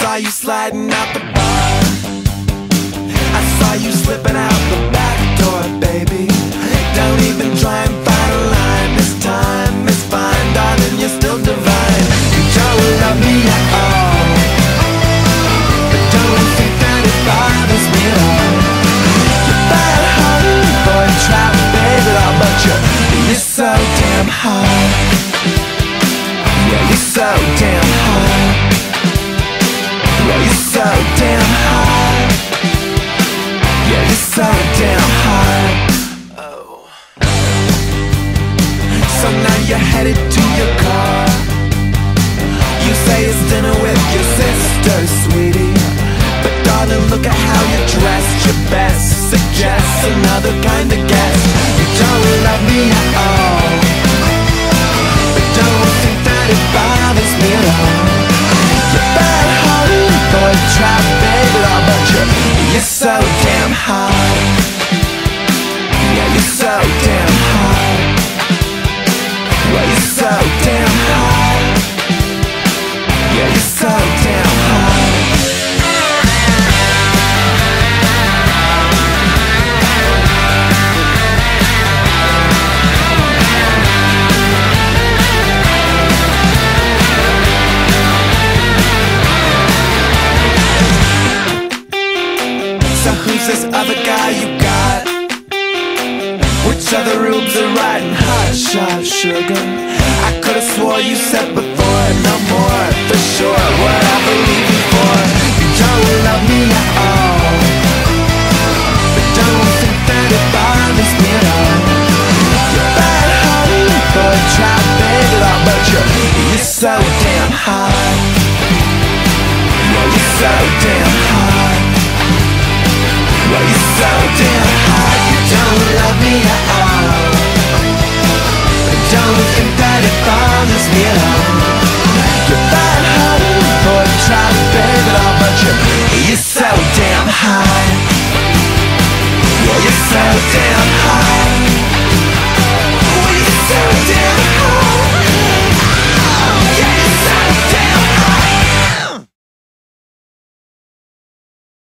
saw you sliding out the bar. I saw you slipping out the back door, baby. Don't even try and find a line. This time is fine, darling. You're still divine. You don't love me at all. But don't think that it bothers me at all. You're bad honey for a trap, baby. Oh, but you're, you're so damn hot. Yeah, you're so you're headed to your car. You say it's dinner with your sister, sweetie. But darling, look at how you're dressed. Your best suggests another kind of guest. You don't love me at all. But don't think that it bothers me at all. You're bad honey, boy, baby, oh, but you're, you're so damn hot. Yeah, you're so damn hot. Who's this other guy you got? Which other rooms are riding hot shot sugar? I could've swore you said before no more for sure what I believe you for. You don't love me at all, but don't think that it bothers me at all. You're bad honey for baby, oh, but you're you're so damn hot. Yeah, you're so damn You find harder for the try to babe it all But you, you're so damn high. Yeah, you're so damn high.